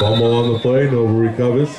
Bumble on the play, Nova recovers.